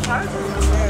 hard.